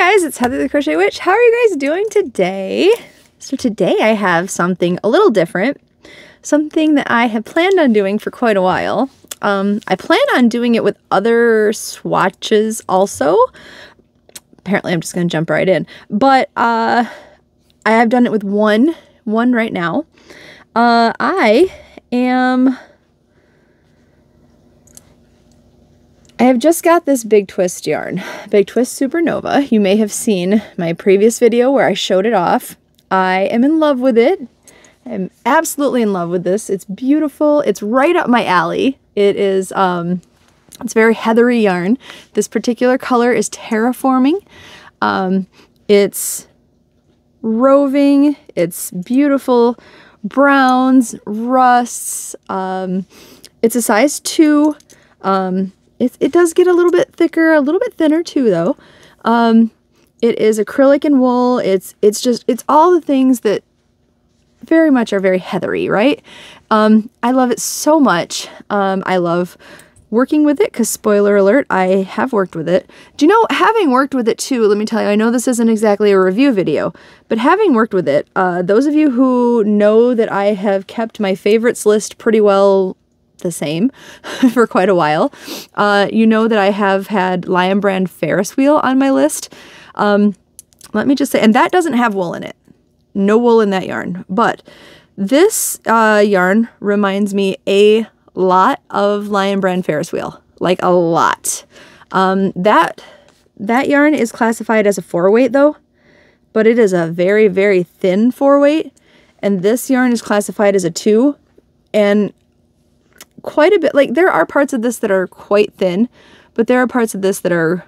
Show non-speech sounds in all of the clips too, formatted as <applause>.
Guys, it's Heather the Crochet Witch. How are you guys doing today? So today I have something a little different, something that I have planned on doing for quite a while. Um, I plan on doing it with other swatches also. Apparently I'm just going to jump right in. But uh, I have done it with one, one right now. Uh, I am I have just got this Big Twist yarn, Big Twist Supernova. You may have seen my previous video where I showed it off. I am in love with it. I'm absolutely in love with this. It's beautiful. It's right up my alley. It is, um, it's very heathery yarn. This particular color is terraforming. Um, it's roving. It's beautiful browns, rusts. Um, it's a size two. Um, it, it does get a little bit thicker, a little bit thinner too though. Um, it is acrylic and wool. It's it's just it's all the things that very much are very heathery, right? Um, I love it so much. Um, I love working with it because spoiler alert, I have worked with it. Do you know, having worked with it too, let me tell you, I know this isn't exactly a review video, but having worked with it, uh, those of you who know that I have kept my favorites list pretty well the same <laughs> for quite a while. Uh, you know that I have had Lion Brand Ferris wheel on my list. Um, let me just say, and that doesn't have wool in it. No wool in that yarn. But this uh, yarn reminds me a lot of Lion Brand Ferris wheel. Like a lot. Um, that, that yarn is classified as a four weight though, but it is a very, very thin four weight. And this yarn is classified as a two. And quite a bit, like there are parts of this that are quite thin, but there are parts of this that are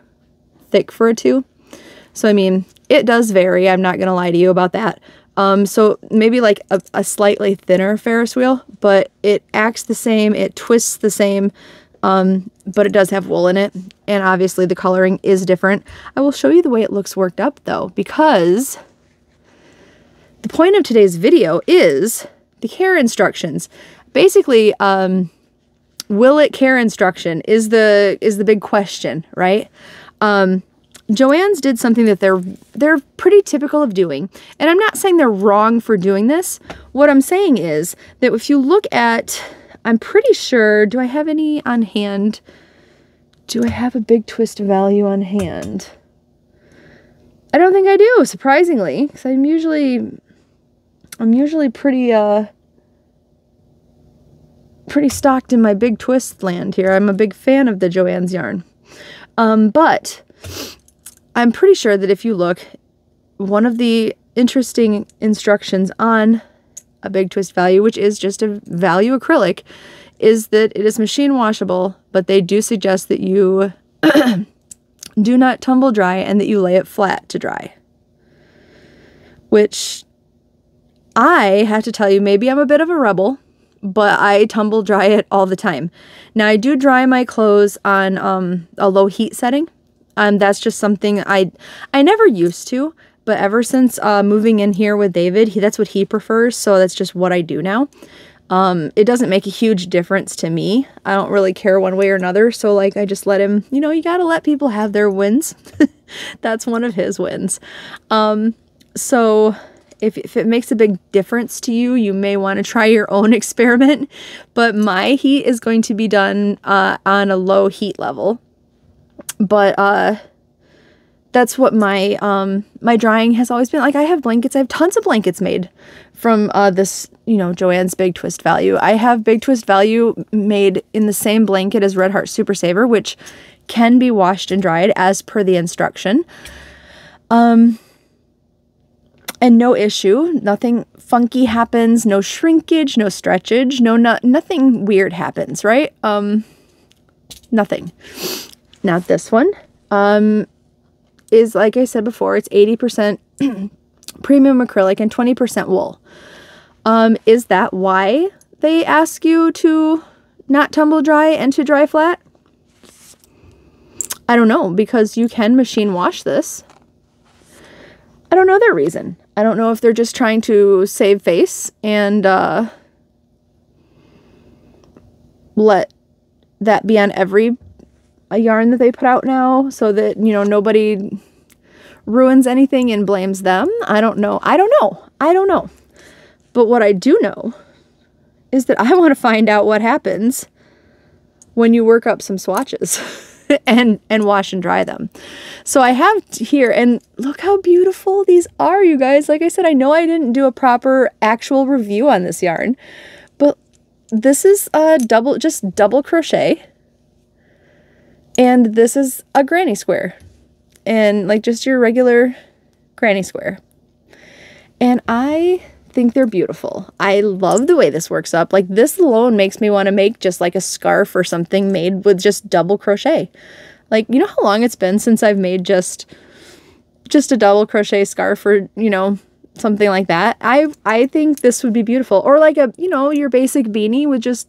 thick for a two. So, I mean, it does vary. I'm not to lie to you about that. Um, so maybe like a, a, slightly thinner Ferris wheel, but it acts the same. It twists the same, um, but it does have wool in it. And obviously the coloring is different. I will show you the way it looks worked up though, because the point of today's video is the care instructions. Basically, um, will it care instruction is the is the big question, right? Um, Joann's did something that they're they're pretty typical of doing. And I'm not saying they're wrong for doing this. What I'm saying is that if you look at I'm pretty sure do I have any on hand? Do I have a big twist value on hand? I don't think I do, surprisingly, cuz I'm usually I'm usually pretty uh pretty stocked in my big twist land here. I'm a big fan of the Joann's yarn. Um, but I'm pretty sure that if you look, one of the interesting instructions on a big twist value, which is just a value acrylic, is that it is machine washable, but they do suggest that you <clears throat> do not tumble dry and that you lay it flat to dry. Which I have to tell you, maybe I'm a bit of a rebel but I tumble dry it all the time. Now I do dry my clothes on um, a low heat setting. Um, that's just something I I never used to, but ever since uh, moving in here with David, he, that's what he prefers, so that's just what I do now. Um, it doesn't make a huge difference to me. I don't really care one way or another, so like I just let him, you know, you gotta let people have their wins. <laughs> that's one of his wins. Um, so if, if it makes a big difference to you, you may want to try your own <laughs> experiment. But my heat is going to be done uh, on a low heat level. But uh, that's what my um, my drying has always been. Like I have blankets. I have tons of blankets made from uh, this, you know, Joann's Big Twist Value. I have Big Twist Value made in the same blanket as Red Heart Super Saver, which can be washed and dried as per the instruction. Um, and no issue. Nothing funky happens, no shrinkage, no stretchage, no, no nothing weird happens, right? Um nothing. Now this one um is like I said before, it's 80% <clears throat> premium acrylic and 20% wool. Um is that why they ask you to not tumble dry and to dry flat? I don't know because you can machine wash this. I don't know their reason. I don't know if they're just trying to save face and uh, let that be on every a yarn that they put out now so that, you know, nobody ruins anything and blames them. I don't know. I don't know. I don't know. But what I do know is that I <laughs> want to find out what happens when you work up some swatches <laughs> <laughs> and and wash and dry them. So I have here and look how beautiful these are, you guys. Like I said, I know I didn't do a proper actual review on this yarn, but this is a double just double crochet. And this is a granny square. And like just your regular granny square. And I think they're beautiful. I love the way this works up. Like this alone makes me want to make just like a scarf or something made with just double crochet. Like, you know how long it's been since I've made just just a double crochet scarf or, you know, something like that. I I think this would be beautiful. Or like a, you know, your basic beanie with just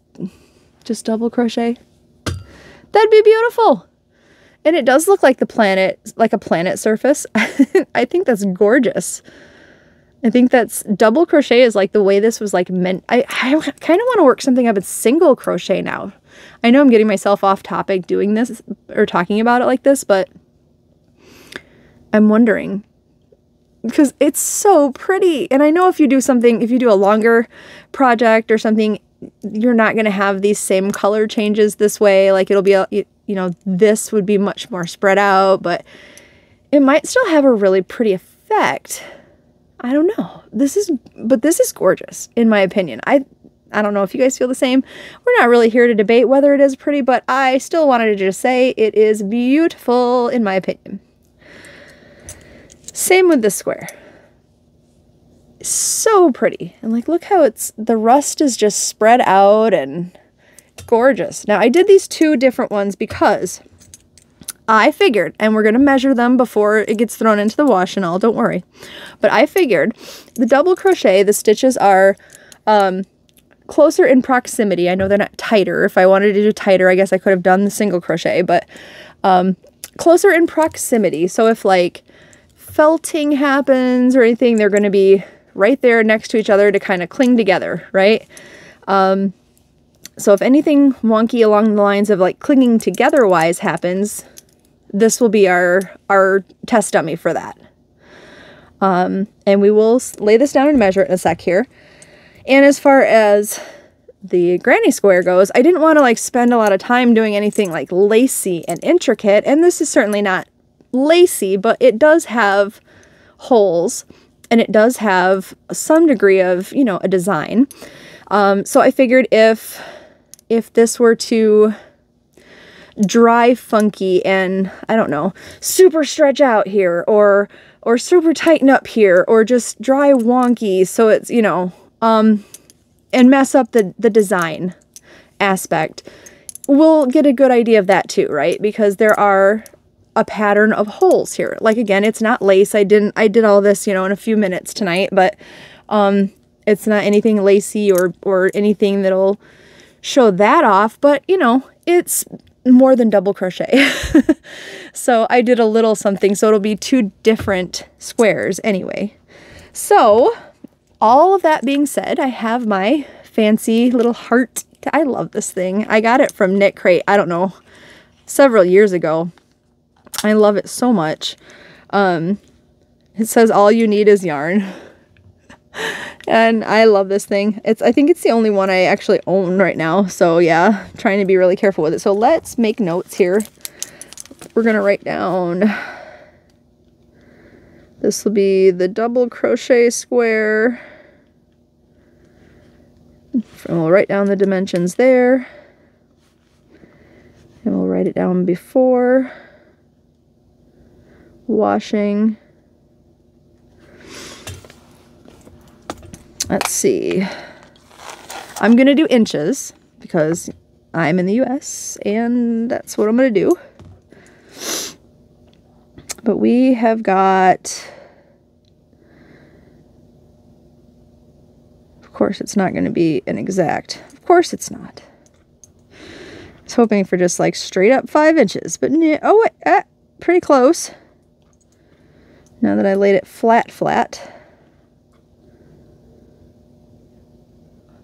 just double crochet. That'd be beautiful. And it does look like the planet, like a planet surface. <laughs> I think that's gorgeous. I think that's double crochet is like the way this was like meant. I, I kind of want to work something up with single crochet now. I know I'm getting myself off topic doing this or talking about it like this, but I'm wondering because it's so pretty. And I know if you do something, if you do a longer project or something, you're not going to have these same color changes this way. Like it'll be, a, you know, this would be much more spread out, but it might still have a really pretty effect. I don't know. This is, but this is gorgeous in my opinion. I, I don't know if you guys feel the same. We're not really here to debate whether it is pretty, but I still wanted to just say it is beautiful in my opinion. Same with this square. So pretty. And like, look how it's, the rust is just spread out and gorgeous. Now I did these two different ones because I figured, and we're going to measure them before it gets thrown into the wash and all, don't worry. But I figured the double crochet, the stitches are um, closer in proximity. I know they're not tighter. If I wanted to do tighter, I guess I could have done the single crochet, but um, closer in proximity. So if like felting happens or anything, they're going to be right there next to each other to kind of cling together, right? Um, so if anything wonky along the lines of like clinging together wise happens, this will be our, our test dummy for that. Um, and we will lay this down and measure it in a sec here. And as far as the granny square goes, I didn't want to like spend a lot of time doing anything like lacy and intricate. And this is certainly not lacy, but it does have holes and it does have some degree of, you know, a design. Um, so I figured if, if this were to dry funky and I don't know, super stretch out here or or super tighten up here or just dry wonky so it's, you know, um and mess up the the design aspect. We'll get a good idea of that too, right? Because there are a pattern of holes here. Like again, it's not lace. I didn't I did all this, you know, in a few minutes tonight, but um it's not anything lacy or or anything that'll show that off, but you know, it's more than double crochet. <laughs> so I did a little something, so it'll be two different squares anyway. So all of that being said, I have my fancy little heart. I love this thing. I got it from Knit Crate, I don't know, several years ago. I love it so much. Um, it says all you need is yarn. And I love this thing. It's I think it's the only one I actually own right now. So yeah, trying to be really careful with it. So let's make notes here. We're to write down this will be the double crochet square. And we'll write down the dimensions there. And we'll write it down before washing Let's see. I'm going to do inches because I'm in the US and that's what I'm going to do. But we have got, of course it's not going to be an exact, of course it's not. I was hoping for just like straight up five inches, but oh, wait, ah, pretty close. Now that I laid it flat, flat.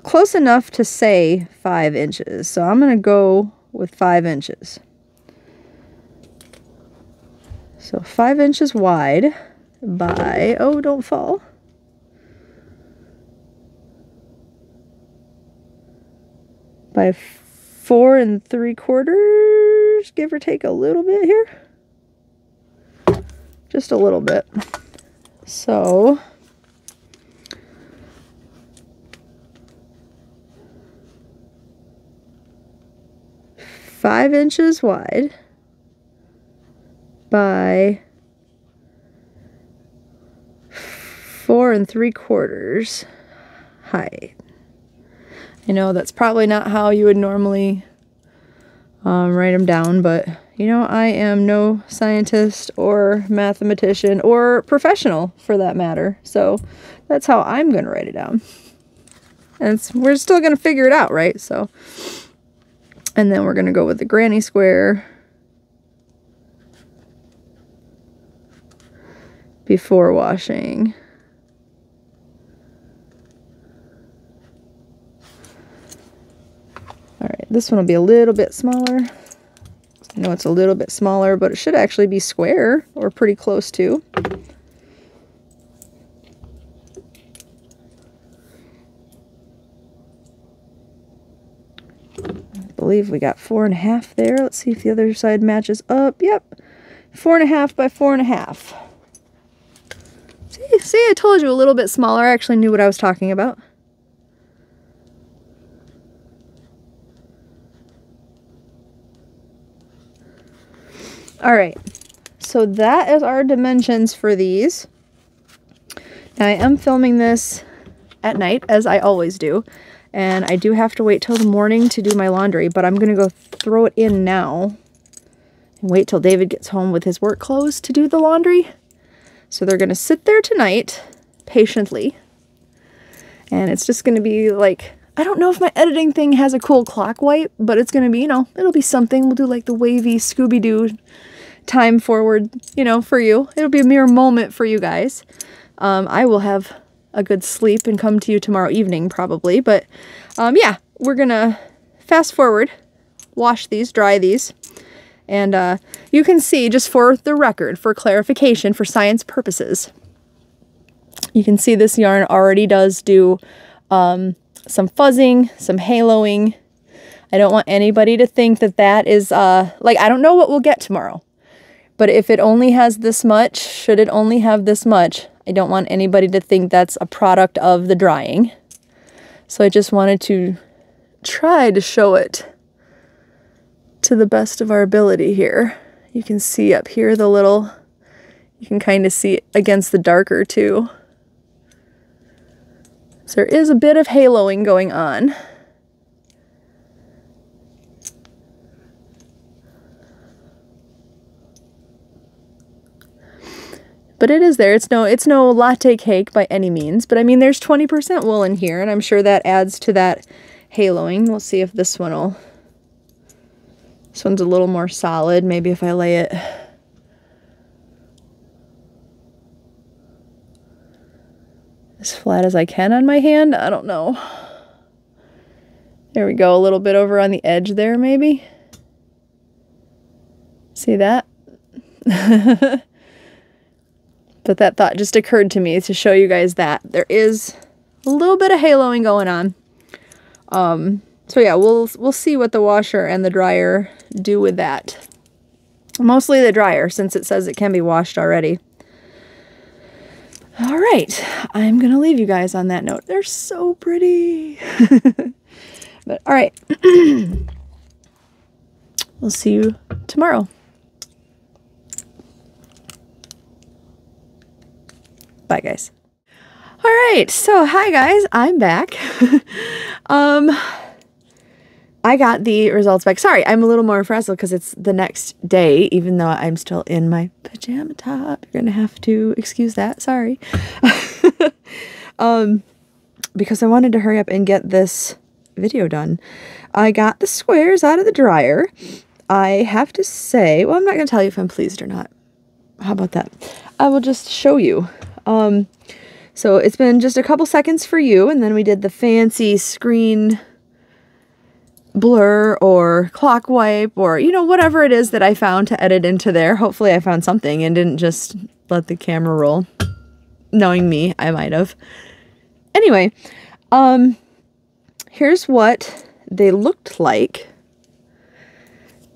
Close enough to say five inches. So I'm going to go with five inches. So five inches wide. by, oh, don't fall. By four and three quarters, give or take a little bit here. Just a little bit. So, five inches wide by four and three quarters height. I know that's probably not how you would normally um, write them down, but you know, I am no scientist or mathematician or professional for that matter. So that's how I'm going to write it down. And we're still going to figure it out, right? So, and then we're going to go with the granny square before washing. All right, this one will be a little bit smaller. I know it's a little bit smaller, but it should actually be square or pretty close to. Believe we got four and a half there. Let's see if the other side matches up. Yep, four and a half by four and a half. See, see, I told you a little bit smaller. I actually knew what I was talking about. All right, so that is our dimensions for these. Now I am filming this at night, as I always do, and I do have to wait till the morning to do my laundry, but I'm going to go throw it in now and wait till David gets home with his work clothes to do the laundry. So they're going to sit there tonight, patiently, and it's just going to be like I don't know if my editing thing has a cool clock wipe, but it's going to be, you know, it'll be something. We'll do like the wavy Scooby-Doo time forward, you know, for you. It'll be a mere moment for you guys. Um, I will have a good sleep and come to you tomorrow evening probably. But um, yeah, we're going to fast forward, wash these, dry these. And uh, you can see, just for the record, for clarification, for science purposes, you can see this yarn already does do um, some fuzzing, some haloing. I don't want anybody to think that that is, uh, like, I don't know what we'll get tomorrow. But if it only has this much, should it only have this much, I don't want anybody to think that's a product of the drying. So I just wanted to try to show it to the best of our ability here. You can see up here the little, you can kind of see against the darker too. So there is a bit of haloing going on. But it is there. It's no it's no latte cake by any means, but I mean there's 20% wool in here and I'm sure that adds to that haloing. We'll see if this one will This one's a little more solid. Maybe if I lay it as flat as I can on my hand. I don't know. There we go, a little bit over on the edge there, maybe. See that? <laughs> but that thought just occurred to me to show you guys that. There is a little bit of haloing going on. Um, so yeah, we'll, we'll see what the washer and the dryer do with that. Mostly the dryer, since it says it can be washed already. All right, I'm going to leave you guys on that note. They're so pretty. <laughs> but all right, <clears throat> we'll see you tomorrow. Bye, guys. All right, so hi guys, I'm back. <laughs> um, I got the results back. Sorry, I'm a little more frazzled because it's the next day, even though I'm still in my pajama top. You're gonna have to excuse that. Sorry. <laughs> um, because I wanted to hurry up and get this video done. I got the squares out of the dryer. I have to say, well, I'm not gonna tell you if I'm pleased or not. How about that? I will just show you. Um, so it's been just a couple seconds for you, and then we did the fancy screen blur or clock wipe or, you know, whatever it is that I found to edit into there. Hopefully I found something and didn't just let the camera roll. Knowing me, I might have. Anyway, um, here's what they looked like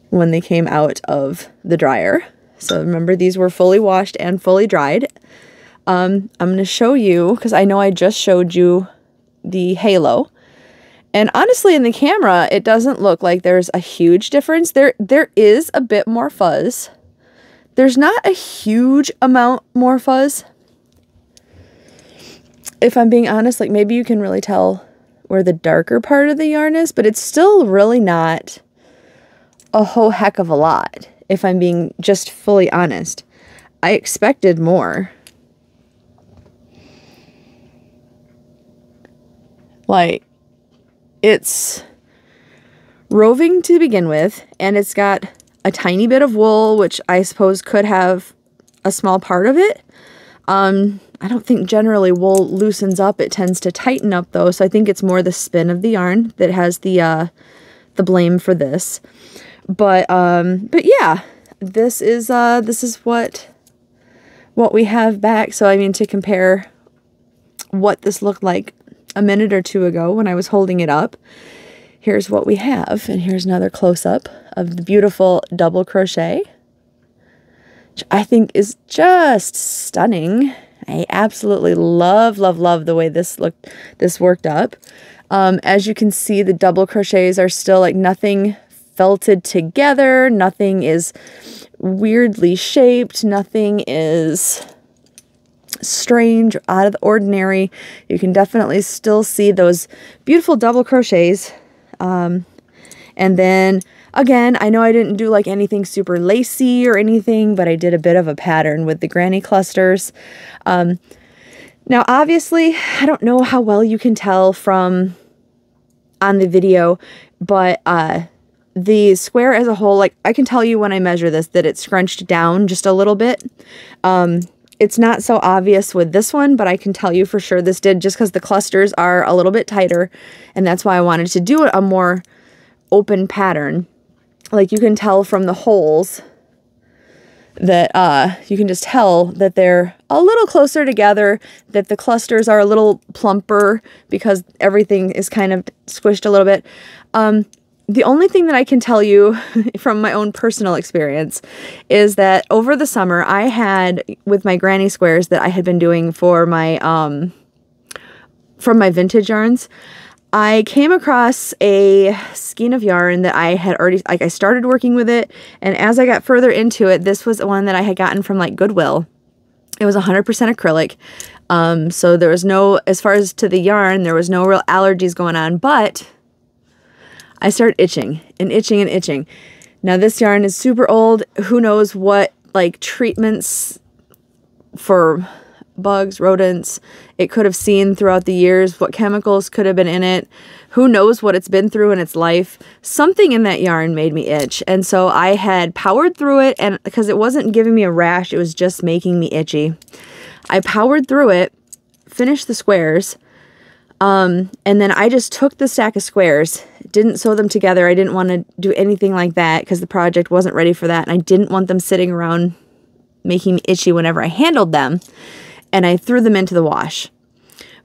when they came out of the dryer. So remember, these were fully washed and fully dried. Um, I'm going to show you, because I know I just showed you the halo. And honestly, in the camera, it doesn't look like there's a huge difference. There, There is a bit more fuzz. There's not a huge amount more fuzz. If I'm being honest, like maybe you can really tell where the darker part of the yarn is, but it's still really not a whole heck of a lot, if I'm being just fully honest. I expected more. Like, it's roving to begin with, and it's got a tiny bit of wool, which I suppose could have a small part of it. Um, I don't think generally wool loosens up. It tends to tighten up though, so I think it's more the spin of the yarn that has the uh, the blame for this. But um, but yeah, this is uh, this is what what we have back. So I mean to compare what this looked like a minute or two ago when I was holding it up. Here's what we have, and here's another close-up of the beautiful double crochet, which I think is just stunning. I absolutely love, love, love the way this looked, this worked up. Um, as you can see, the double crochets are still like nothing felted together. Nothing is weirdly shaped. Nothing is strange, out of the ordinary. You can definitely still see those beautiful double crochets. Um, and then again, I know I didn't do like anything super lacy or anything, but I did a bit of a pattern with the granny clusters. Um, now, obviously, I don't know how well you can tell from on the video, but uh, the square as a whole, like I can tell you when I measure this that it's scrunched down just a little bit. Um, it's not so obvious with this one, but I can tell you for sure this did just because the clusters are a little bit tighter. And that's why I wanted to do a more open pattern. Like you can tell from the holes that uh, you can just tell that they're a little closer together, that the clusters are a little plumper because everything is kind of squished a little bit. Um, the only thing that I can tell you <laughs> from my own personal experience is that over the summer I had with my granny squares that I had been doing for my um from my vintage yarns I came across a skein of yarn that I had already like I started working with it. And as I got further into it this was one that I had gotten from like Goodwill. It was 100% acrylic. Um so there was no as far as to the yarn there was no real allergies going on. But I start itching and itching and itching. Now this yarn is super old. Who knows what like treatments for bugs, rodents, it could have seen throughout the years, what chemicals could have been in it. Who knows what it's been through in its life. Something in that yarn made me itch. And so I had powered through it and because it wasn't giving me a rash, it was just making me itchy. I powered through it, finished the squares, um, and then I just took the stack of squares, didn't sew them together. I didn't want to do anything like that because the project wasn't ready for that. And I didn't want them sitting around making me itchy whenever I handled them. And I threw them into the wash.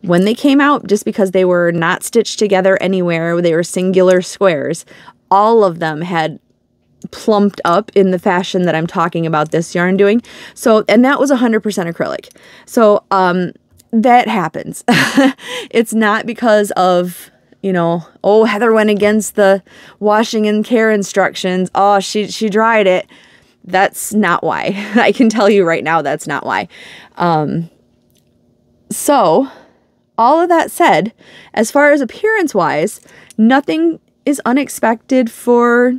When they came out, just because they were not stitched together anywhere, they were singular squares, all of them had plumped up in the fashion that I'm talking about this yarn doing. So, and that was 100% acrylic. So, um, that happens. <laughs> it's not because of, you know, oh, Heather went against the washing and care instructions. Oh, she she dried it. That's not why. <laughs> I can tell you right now that's not why. Um so, all of that said, as far as appearance wise, nothing is unexpected for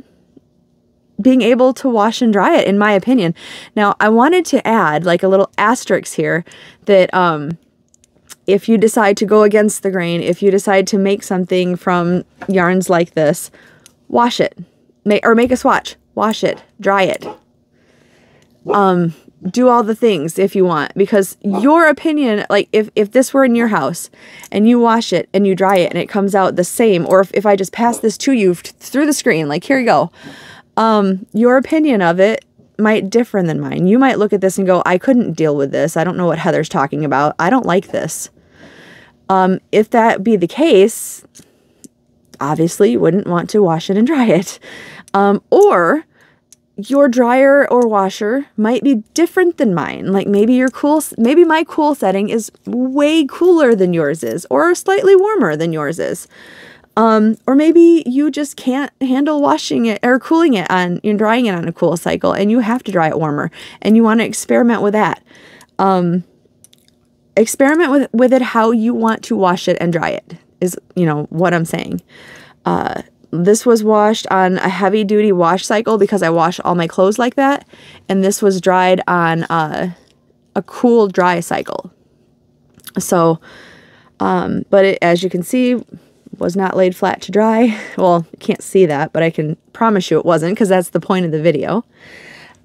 being able to wash and dry it in my opinion. Now, I wanted to add like a little asterisk here that um if you decide to go against the grain, if you decide to make something from yarns like this, wash it. Make, or make a swatch. Wash it. Dry it. Um, do all the things if you want because your opinion like if, if this were in your house and you wash it and you dry it and it comes out the same or if, if i just pass this to you through the screen like here you go um, your opinion of it might differ than mine. You might look at this and go, I couldn't deal with this. I don't know what Heather's talking about. I don't like this. Um, if that be the case, obviously you wouldn't want to wash it and dry it. Um, or your dryer or washer might be different than mine. Like maybe your cool, maybe my cool setting is way cooler than yours is, or slightly warmer than yours is. Um, or maybe you just can't handle washing it or cooling it on, you drying it on a cool cycle and you have to dry it warmer and you want to experiment with that. Um, experiment with, with it how you want to wash it and dry it is, you know, what I'm saying. Uh, this was washed on a heavy duty wash cycle because I wash all my clothes like that. And this was dried on uh, a cool dry cycle. So, um, but it, as you can see, was not laid flat to dry. <laughs> Well, you can't see that, but I can promise you it wasn't because that's the point of the video.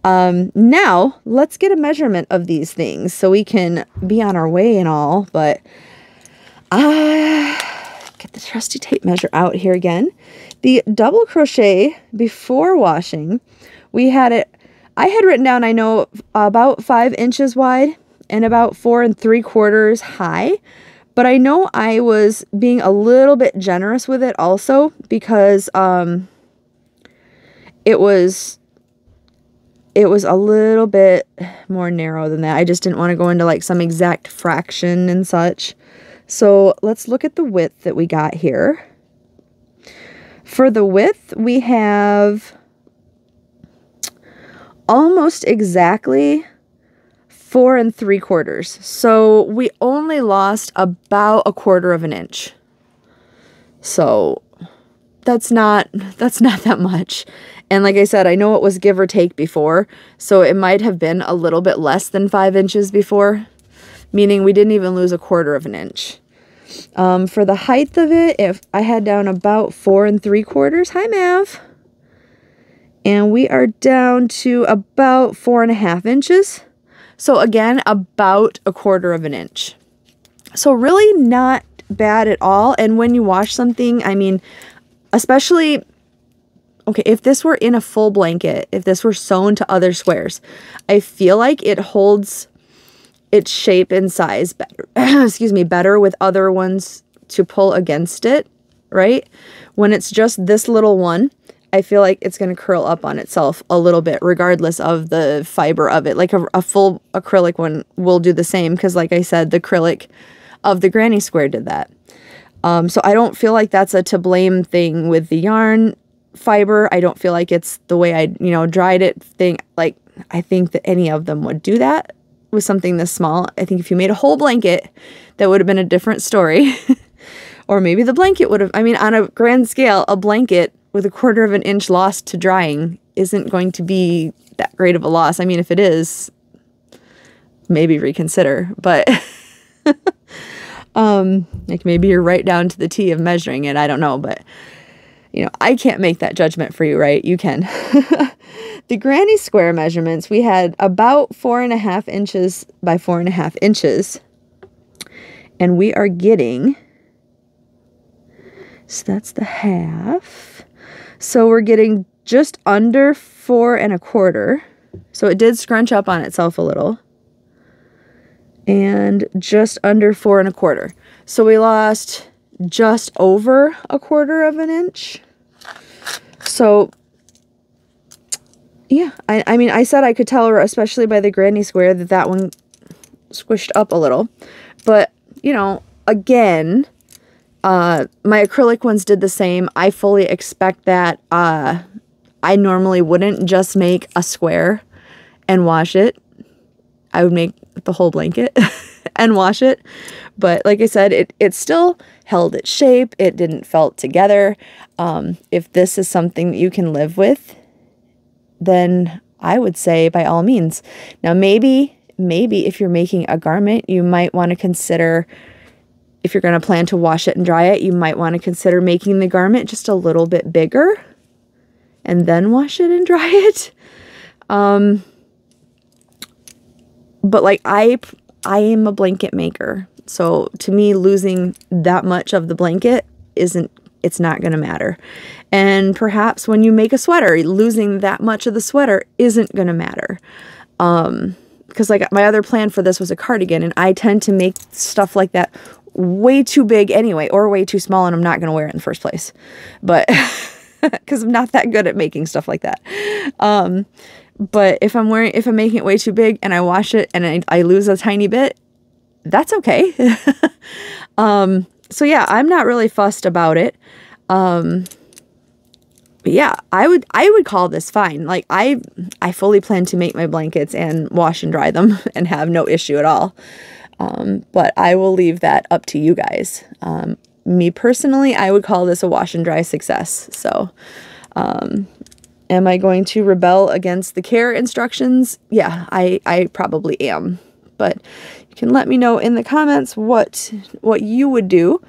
Um, now, let's get a measurement of these things so we can be on our way and all, but uh, get the trusty tape measure out here again. The double crochet before washing, we had it, I had written down, I know, about five inches wide and about four and three quarters high. But I know I was being a little bit generous with it also because um, it was it was a little bit more narrow than that. I just didn't want to go into like some exact fraction and such. So let's look at the width that we got here. For the width, we have almost exactly four and three quarters. So we only lost about a quarter of an inch. So that's not <laughs> that's not that much. And like I said, I know it was give or take before, so it might have been a little bit less than five inches before, meaning we didn't even lose a quarter of an inch. Um, for the height of it, if I had down about four and three quarters, hi Mav, and we are down to about four and a half inches. So again, about a quarter of an inch. So really not bad at all. And when you wash something, I mean, especially, okay, if this were in a full blanket, if this were sewn to other squares, I feel like it holds its shape and size better, <clears throat> excuse me, better with other ones to pull against it, right? When it's just this little one, I feel like it's going to curl up on itself a little bit regardless of the fiber of it. Like a, a full acrylic one will do the same because like I said, the acrylic of the granny square did that. Um, so I don't feel like that's a to blame thing with the yarn fiber. I don't feel like it's the way I, you know, dried it thing. Like I think that any of them would do that with something this small. I think if you made a whole blanket, that would have been a different story. <laughs> or maybe the blanket would have, I mean, on a grand scale, a blanket with a quarter of an inch lost to drying isn't going to be that great of a loss. I mean, if it is, maybe reconsider, but <laughs> um, like maybe you're right down to the T of measuring it. I don't know, but you know, I can't make that judgment for you, right? You can. <laughs> the granny square measurements, we had about four and a half inches by four and a half inches. And we are getting, so that's the half. So we're getting just under four and a quarter. So it did scrunch up on itself a little. And just under four and a quarter. So we lost just over a quarter of an inch. So yeah, I, I mean, I said I could tell, especially by the granny square, that that one squished up a little. But, you know, again, uh, my acrylic ones did the same. I fully expect that. Uh, I normally wouldn't just make a square and wash it. I would make the whole blanket <laughs> and wash it. But like I said, it, it still held its shape. It didn't felt together. Um, if this is something that you can live with, then I would say by all means. Now, maybe, maybe if you're making a garment, you might want to consider if you're going to plan to wash it and dry it, you might want to consider making the garment just a little bit bigger and then wash it and <laughs> dry it. Um, but like I, I am a blanket maker. So to me, losing that much of the blanket isn't, it's not going to matter. And perhaps when you make a sweater, losing that much of the sweater isn't going to matter. Um, because like my other plan for this was a cardigan and I tend to make stuff like that way too big anyway or way too small and I'm not going to wear it in the first place. But <laughs> because I'm not that good at making stuff like that. Um, but if I'm wearing, if I'm making it way too big and I wash it and I, I lose a tiny bit, that's okay. <laughs> um, so yeah, I'm not really fussed about it. Um, yeah, I would I would call this fine. Like I I fully plan to make my blankets and wash and dry them <laughs> and have no issue at all. Um, but I will leave that up to you guys. Um, me personally, I would call this a wash and dry success. So, um, am I going to rebel against the care instructions? Yeah, I, I probably am. But you can let me know in the comments what what you would do,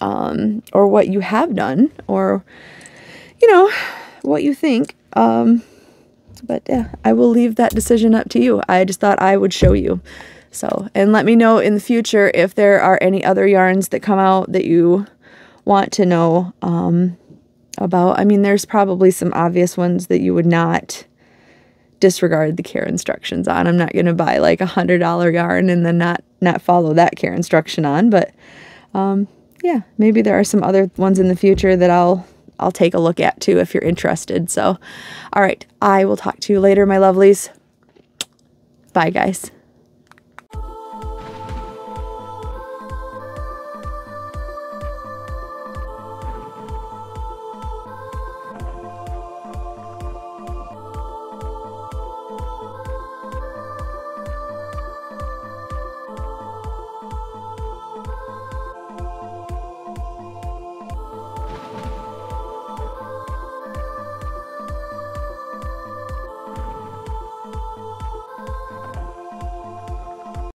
um, or what you have done, or you know what you think. Um, but yeah, I will leave that decision up to you. I just thought I would show you. So, and let me know in the future if there are any other yarns that come out that you want to know um, about. I mean, there's probably some obvious ones that you would not disregard the care instructions on. I'm not going to buy like a hundred dollar yarn and then not not follow that care instruction on. But um, yeah, maybe there are some other ones in the future that I'll I'll take a look at too if you're interested. So, all right, I will talk to you later, my lovelies. Bye, guys.